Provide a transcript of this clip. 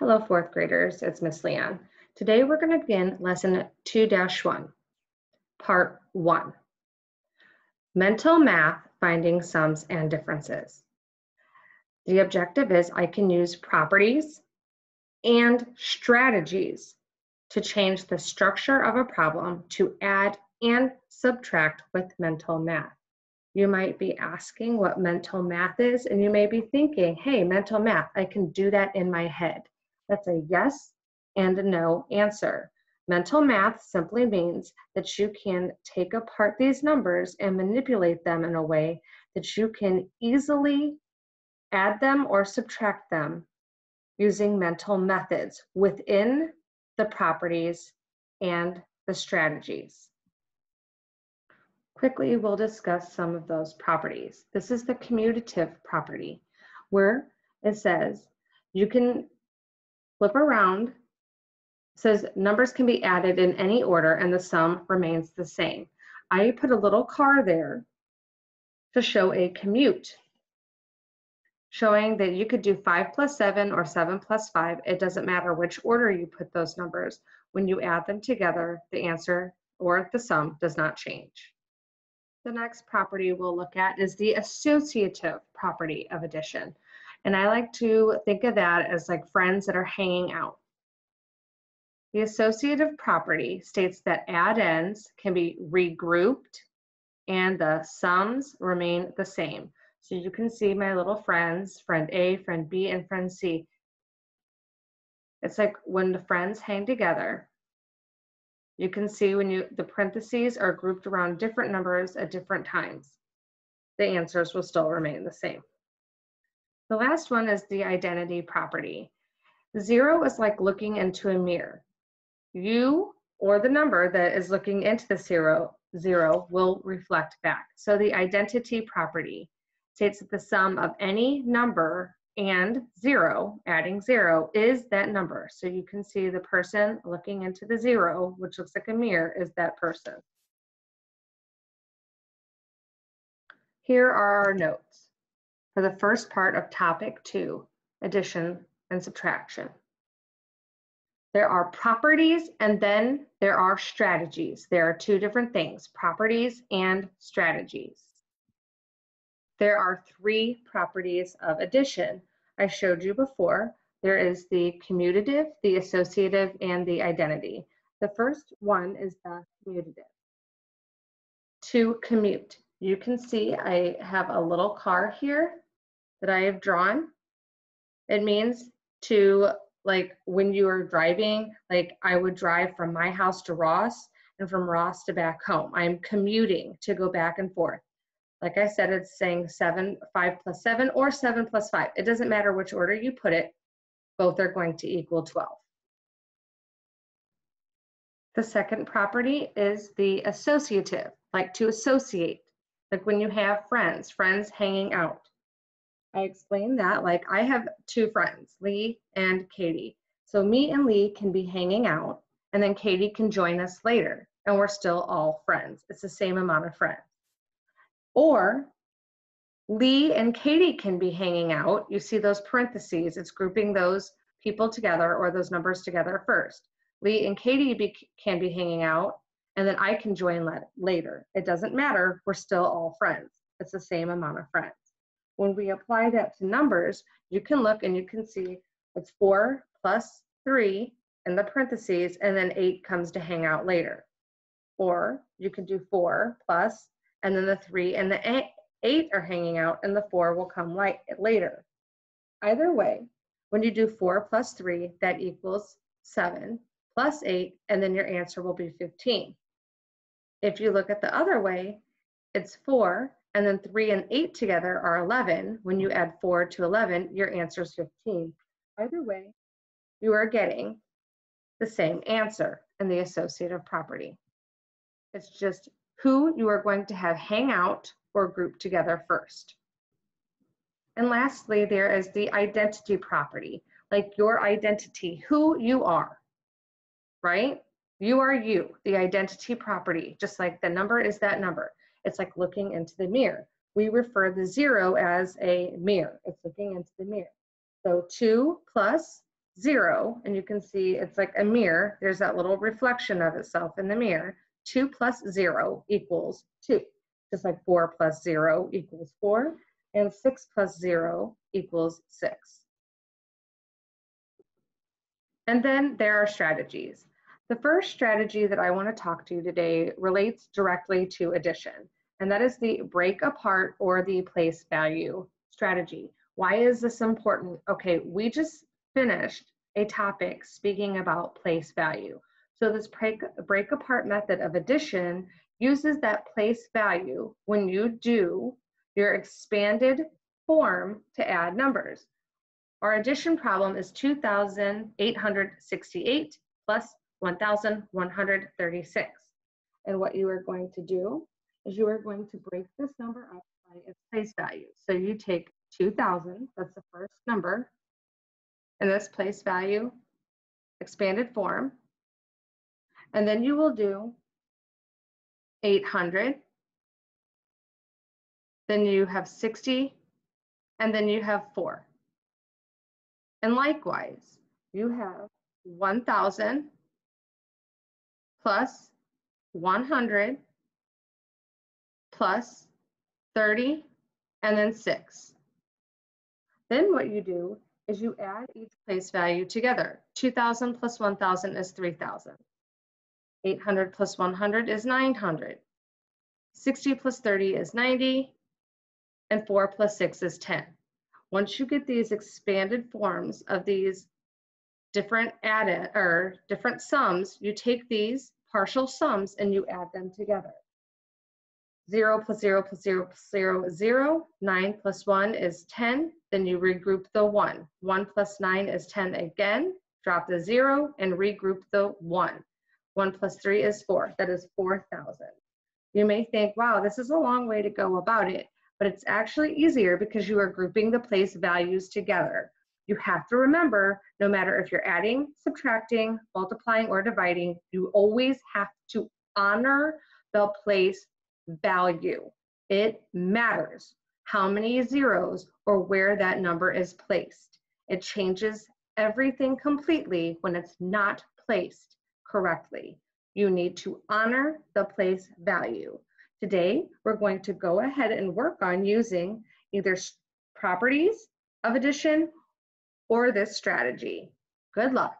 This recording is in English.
Hello, fourth graders, it's Miss Leon. Today we're going to begin lesson 2-1, part 1. Mental math, finding sums and differences. The objective is I can use properties and strategies to change the structure of a problem to add and subtract with mental math. You might be asking what mental math is, and you may be thinking, hey, mental math, I can do that in my head. That's a yes and a no answer. Mental math simply means that you can take apart these numbers and manipulate them in a way that you can easily add them or subtract them using mental methods within the properties and the strategies. Quickly, we'll discuss some of those properties. This is the commutative property where it says you can flip around, it says numbers can be added in any order and the sum remains the same. I put a little car there to show a commute, showing that you could do 5 plus 7 or 7 plus 5. It doesn't matter which order you put those numbers. When you add them together, the answer or the sum does not change. The next property we'll look at is the associative property of addition. And I like to think of that as like friends that are hanging out. The associative property states that addends can be regrouped and the sums remain the same. So you can see my little friends, friend A, friend B, and friend C. It's like when the friends hang together, you can see when you the parentheses are grouped around different numbers at different times. The answers will still remain the same. The last one is the identity property. Zero is like looking into a mirror. You or the number that is looking into the zero, zero will reflect back. So the identity property states that the sum of any number and zero, adding zero, is that number. So you can see the person looking into the zero, which looks like a mirror, is that person. Here are our notes for the first part of topic two, addition and subtraction. There are properties and then there are strategies. There are two different things, properties and strategies. There are three properties of addition. I showed you before. There is the commutative, the associative, and the identity. The first one is the commutative. To commute, you can see I have a little car here that I have drawn. It means to like when you are driving, like I would drive from my house to Ross and from Ross to back home. I'm commuting to go back and forth. Like I said, it's saying seven, five plus seven or seven plus five. It doesn't matter which order you put it, both are going to equal 12. The second property is the associative, like to associate, like when you have friends, friends hanging out. I explained that like I have two friends, Lee and Katie. So me and Lee can be hanging out and then Katie can join us later and we're still all friends. It's the same amount of friends. Or Lee and Katie can be hanging out. You see those parentheses, it's grouping those people together or those numbers together first. Lee and Katie be, can be hanging out and then I can join later. It doesn't matter, we're still all friends. It's the same amount of friends. When we apply that to numbers, you can look and you can see it's four plus three in the parentheses, and then eight comes to hang out later. Or you can do four plus, and then the three and the eight are hanging out, and the four will come later. Either way, when you do four plus three, that equals seven plus eight, and then your answer will be 15. If you look at the other way, it's four and then 3 and 8 together are 11. When you add 4 to 11, your answer is 15. Either way, you are getting the same answer and the associative property. It's just who you are going to have hang out or group together first. And lastly, there is the identity property, like your identity, who you are, right? You are you, the identity property, just like the number is that number. It's like looking into the mirror. We refer the zero as a mirror. It's looking into the mirror. So 2 plus zero, and you can see it's like a mirror. There's that little reflection of itself in the mirror. Two plus zero equals two, just like four plus zero equals four, and six plus zero equals six. And then there are strategies. The first strategy that I want to talk to you today relates directly to addition, and that is the break apart or the place value strategy. Why is this important? Okay, we just finished a topic speaking about place value. So this break, break apart method of addition uses that place value when you do your expanded form to add numbers. Our addition problem is 2,868 plus 1,136. And what you are going to do is you are going to break this number up by its place value. So you take 2,000, that's the first number, in this place value expanded form. And then you will do 800. Then you have 60, and then you have 4. And likewise, you have 1,000 plus 100 plus 30 and then 6. Then what you do is you add each place value together. 2,000 plus 1,000 is 3,000. 800 plus 100 is 900. 60 plus 30 is 90. And 4 plus 6 is 10. Once you get these expanded forms of these different added or different sums, you take these partial sums and you add them together. 0 plus 0 plus 0 plus 0 is 0. 9 plus 1 is 10. Then you regroup the 1. 1 plus 9 is 10 again. Drop the 0 and regroup the 1. 1 plus 3 is 4. That is 4,000. You may think, wow, this is a long way to go about it, but it's actually easier because you are grouping the place values together. You have to remember, no matter if you're adding, subtracting, multiplying, or dividing, you always have to honor the place value. It matters how many zeros or where that number is placed. It changes everything completely when it's not placed correctly. You need to honor the place value. Today, we're going to go ahead and work on using either properties of addition or this strategy. Good luck.